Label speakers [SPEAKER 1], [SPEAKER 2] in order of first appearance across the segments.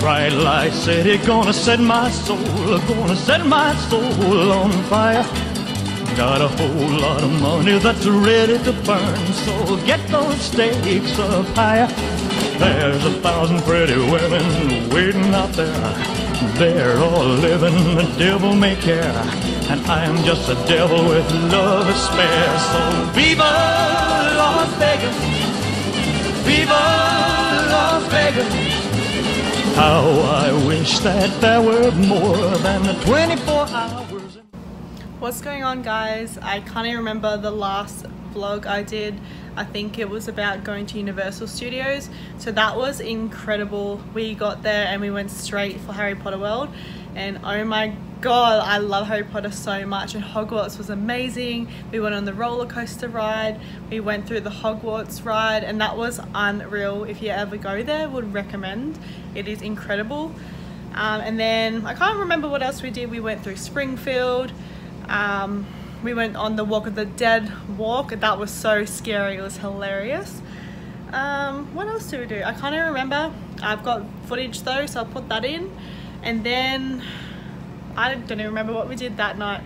[SPEAKER 1] Bright light city, gonna set my soul, gonna set my soul on fire. Got a whole lot of money that's ready to burn, so get those stakes up higher. There's a thousand pretty women waiting out there. They're all living the devil may care, and I'm just a devil with love to spare. So viva Las Vegas, viva Las Vegas. How I wish that there were more than 24 hours.
[SPEAKER 2] What's going on guys? I can't even remember the last vlog I did. I think it was about going to Universal Studios. So that was incredible. We got there and we went straight for Harry Potter World. And oh my god, I love Harry Potter so much and Hogwarts was amazing. We went on the roller coaster ride, we went through the Hogwarts ride and that was unreal. If you ever go there, would recommend. It is incredible. Um, and then I can't remember what else we did. We went through Springfield. Um, we went on the Walk of the Dead walk. That was so scary. It was hilarious. Um, what else did we do? I can't even remember. I've got footage though, so I'll put that in. And then I don't even remember what we did that night.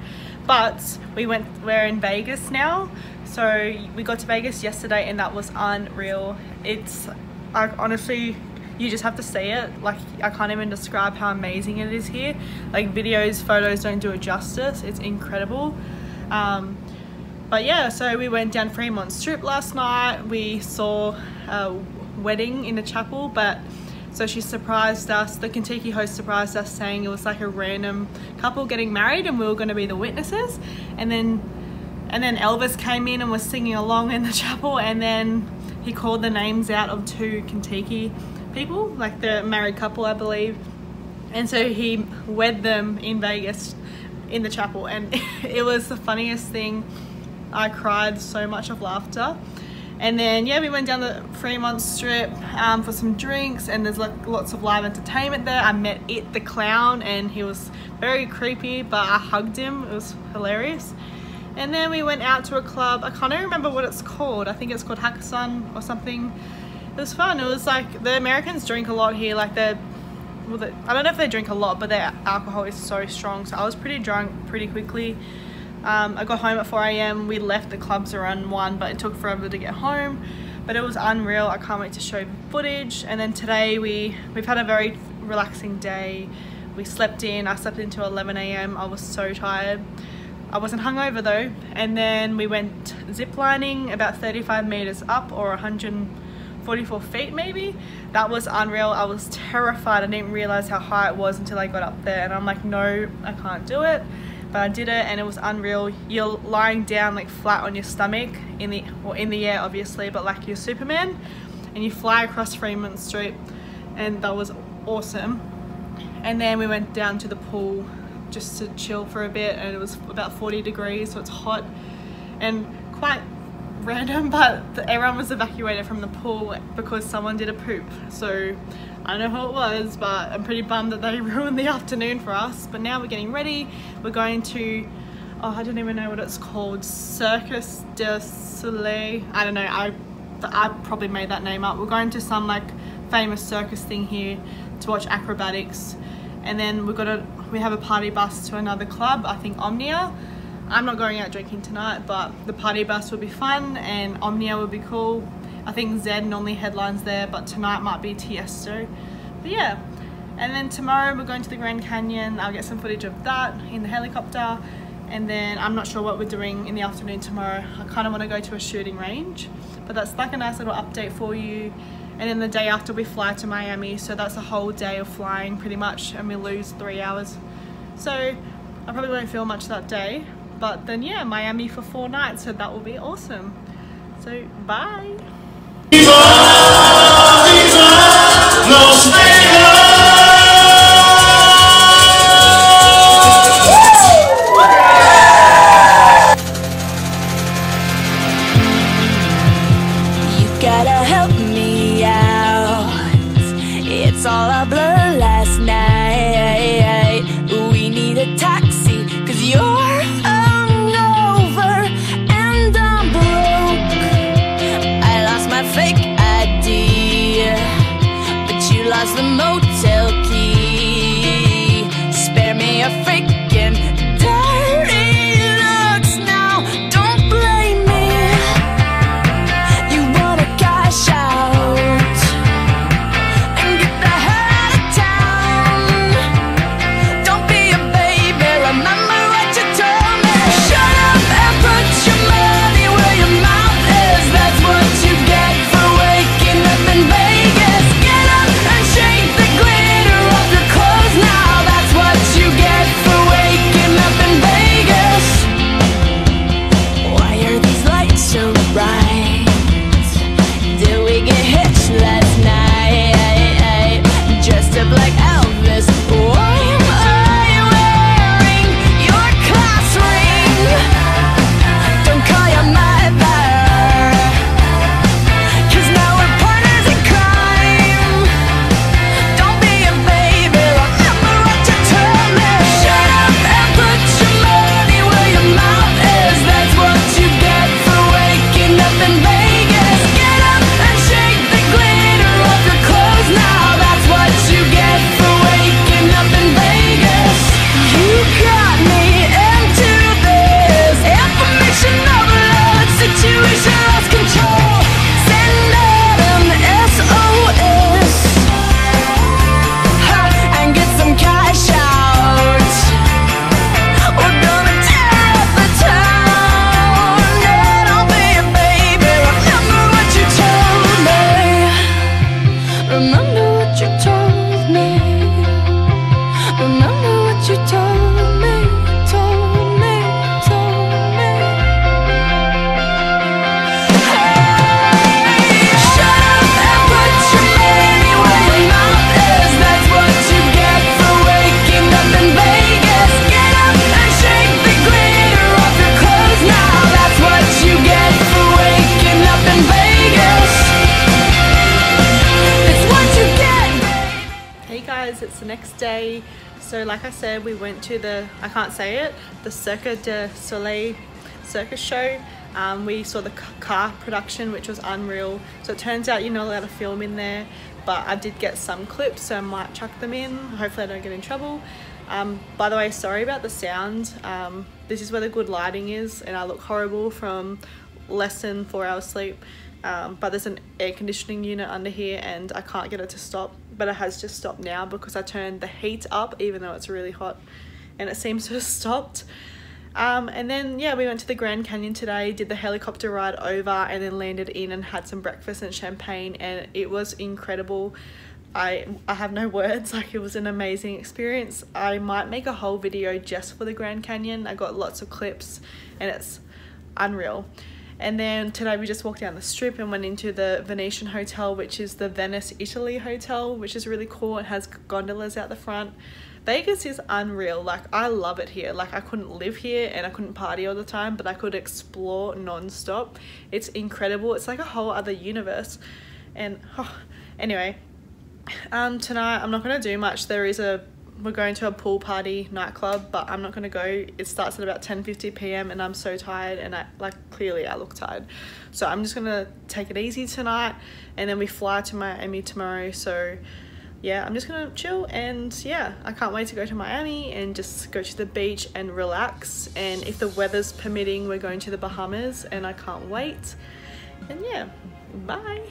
[SPEAKER 2] But we went, we're in Vegas now. So we got to Vegas yesterday and that was unreal. It's, I honestly, you just have to see it. Like, I can't even describe how amazing it is here. Like, videos, photos don't do it justice. It's incredible. Um, but yeah, so we went down Fremont Strip last night. We saw a wedding in the chapel, but so she surprised us, the Contiki host surprised us saying it was like a random couple getting married and we were gonna be the witnesses. And then and then Elvis came in and was singing along in the chapel and then he called the names out of two Contiki people, like the married couple I believe. And so he wed them in Vegas in the chapel and it was the funniest thing. I cried so much of laughter and then yeah we went down the Fremont Strip um, for some drinks and there's like lots of live entertainment there. I met It the clown and he was very creepy but I hugged him. It was hilarious. And then we went out to a club. I can't even remember what it's called. I think it's called Hakkasan or something. It was fun. It was like the Americans drink a lot here. Like they're well, they, I don't know if they drink a lot but their alcohol is so strong. So I was pretty drunk pretty quickly um, I got home at 4 a.m. We left the clubs around 1 but it took forever to get home. But it was unreal. I can't wait to show footage. And then today we, we've had a very relaxing day. We slept in. I slept until 11 a.m. I was so tired. I wasn't hungover though. And then we went ziplining about 35 meters up or 144 feet maybe. That was unreal. I was terrified. I didn't realize how high it was until I got up there. And I'm like, no, I can't do it but I did it and it was unreal. You're lying down like flat on your stomach in the or in the air obviously, but like you're Superman and you fly across Fremont Street and that was awesome. And then we went down to the pool just to chill for a bit and it was about 40 degrees so it's hot and quite random but everyone was evacuated from the pool because someone did a poop so I don't know who it was, but I'm pretty bummed that they ruined the afternoon for us. But now we're getting ready. We're going to, oh, I don't even know what it's called. Circus de Soleil. I don't know. I, I probably made that name up. We're going to some like famous circus thing here to watch acrobatics. And then we've got a, we have a party bus to another club, I think Omnia. I'm not going out drinking tonight, but the party bus will be fun and Omnia will be cool. I think Zedd normally headlines there, but tonight might be Tiesto. But yeah, and then tomorrow we're going to the Grand Canyon. I'll get some footage of that in the helicopter. And then I'm not sure what we're doing in the afternoon tomorrow. I kind of want to go to a shooting range, but that's like a nice little update for you. And then the day after we fly to Miami, so that's a whole day of flying pretty much, and we lose three hours. So I probably won't feel much that day, but then yeah, Miami for four nights, so that will be awesome. So bye. situation. So like I said, we went to the, I can't say it, the Cirque du Soleil circus show. Um, we saw the KÀ production, which was unreal. So it turns out you're not allowed to film in there, but I did get some clips, so I might chuck them in. Hopefully I don't get in trouble. Um, by the way, sorry about the sound. Um, this is where the good lighting is, and I look horrible from less than four hours sleep. Um, but there's an air conditioning unit under here and I can't get it to stop but it has just stopped now because I turned the heat up even though it's really hot and it seems to have stopped. Um, and then yeah we went to the Grand Canyon today did the helicopter ride over and then landed in and had some breakfast and champagne and it was incredible. I, I have no words like it was an amazing experience. I might make a whole video just for the Grand Canyon. I got lots of clips and it's unreal and then today we just walked down the strip and went into the Venetian Hotel, which is the Venice, Italy hotel, which is really cool. It has gondolas out the front. Vegas is unreal. Like, I love it here. Like, I couldn't live here and I couldn't party all the time, but I could explore non-stop. It's incredible. It's like a whole other universe. And, oh, anyway, um, tonight I'm not going to do much. There is a we're going to a pool party nightclub but I'm not going to go. It starts at about 10:50 p.m. and I'm so tired and I like clearly I look tired. So I'm just going to take it easy tonight and then we fly to Miami tomorrow. So yeah I'm just going to chill and yeah I can't wait to go to Miami and just go to the beach and relax. And if the weather's permitting we're going to the Bahamas and I can't wait. And yeah bye